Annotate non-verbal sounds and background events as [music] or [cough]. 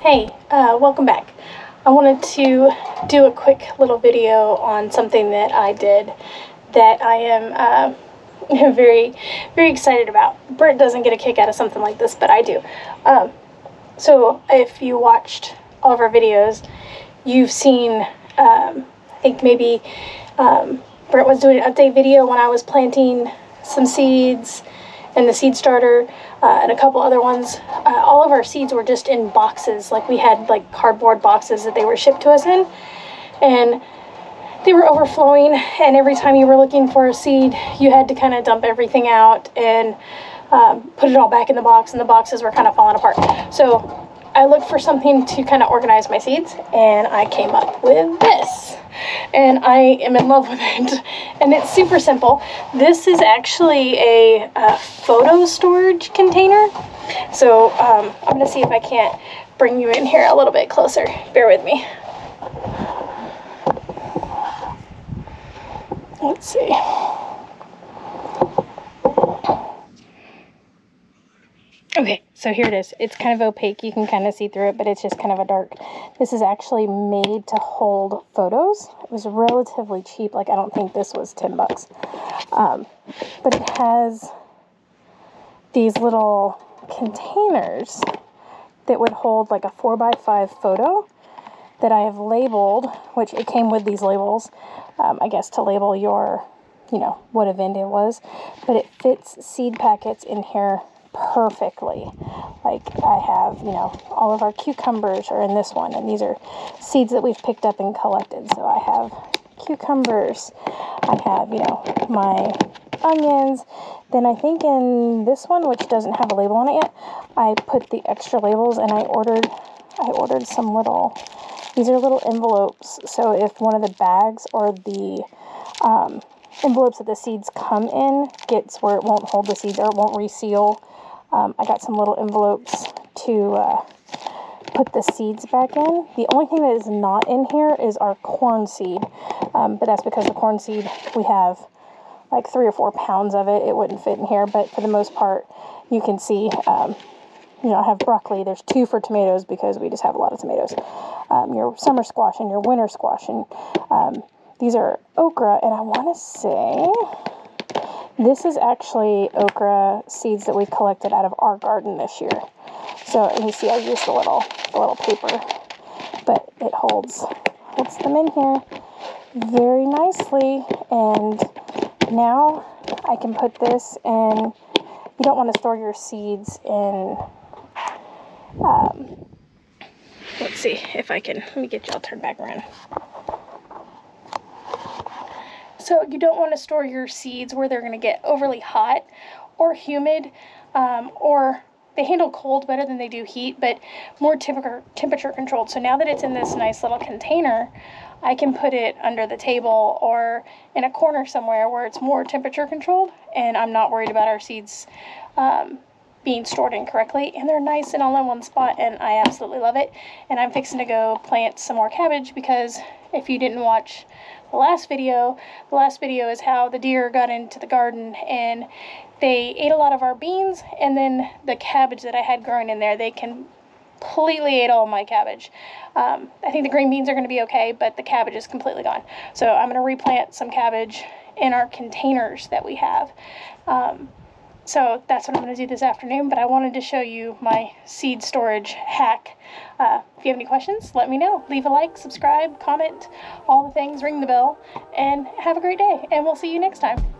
Hey, uh, welcome back. I wanted to do a quick little video on something that I did that I am uh, [laughs] very, very excited about. Brent doesn't get a kick out of something like this, but I do. Um, so if you watched all of our videos, you've seen, um, I think maybe um, was doing an update video when I was planting some seeds and the seed starter uh, and a couple other ones. Uh, all of our seeds were just in boxes, like we had like cardboard boxes that they were shipped to us in, and they were overflowing. And every time you were looking for a seed, you had to kind of dump everything out and um, put it all back in the box, and the boxes were kind of falling apart. So I looked for something to kind of organize my seeds, and I came up with this. And I am in love with it. And it's super simple. This is actually a, a photo storage container. So um, I'm to see if I can't bring you in here a little bit closer. Bear with me. Let's see. Okay, so here it is. It's kind of opaque. You can kind of see through it, but it's just kind of a dark. This is actually made to hold photos. It was relatively cheap. Like, I don't think this was 10 bucks. Um, but it has these little containers that would hold like a 4x5 photo that I have labeled, which it came with these labels, um, I guess to label your, you know, what event it was. But it fits seed packets in here perfectly. Like I have, you know, all of our cucumbers are in this one, and these are seeds that we've picked up and collected. So I have cucumbers, I have, you know, my onions. Then I think in this one, which doesn't have a label on it yet, I put the extra labels and I ordered, I ordered some little, these are little envelopes. So if one of the bags or the um, envelopes that the seeds come in gets where it won't hold the seeds or it won't reseal, um, I got some little envelopes to uh, put the seeds back in. The only thing that is not in here is our corn seed, um, but that's because the corn seed, we have like three or four pounds of it. It wouldn't fit in here, but for the most part, you can see, um, you know, I have broccoli. There's two for tomatoes because we just have a lot of tomatoes. Um, your summer squash and your winter squash, and um, these are okra, and I want to say this is actually okra seeds that we collected out of our garden this year. So you see I used the little the little paper, but it holds holds them in here very nicely. And now I can put this in. You don't want to store your seeds in. Um, let's see if I can. Let me get y'all turned back around. So you don't want to store your seeds where they're going to get overly hot or humid um, or they handle cold better than they do heat, but more temperature controlled. So now that it's in this nice little container, I can put it under the table or in a corner somewhere where it's more temperature controlled, and I'm not worried about our seeds um, being stored incorrectly. And they're nice and all in one spot, and I absolutely love it. And I'm fixing to go plant some more cabbage because if you didn't watch the last video, the last video is how the deer got into the garden and they ate a lot of our beans and then the cabbage that I had growing in there, they completely ate all my cabbage. Um, I think the green beans are going to be okay, but the cabbage is completely gone. So I'm going to replant some cabbage in our containers that we have. Um, so that's what I'm going to do this afternoon, but I wanted to show you my seed storage hack. Uh, if you have any questions, let me know. Leave a like, subscribe, comment, all the things, ring the bell, and have a great day. And we'll see you next time.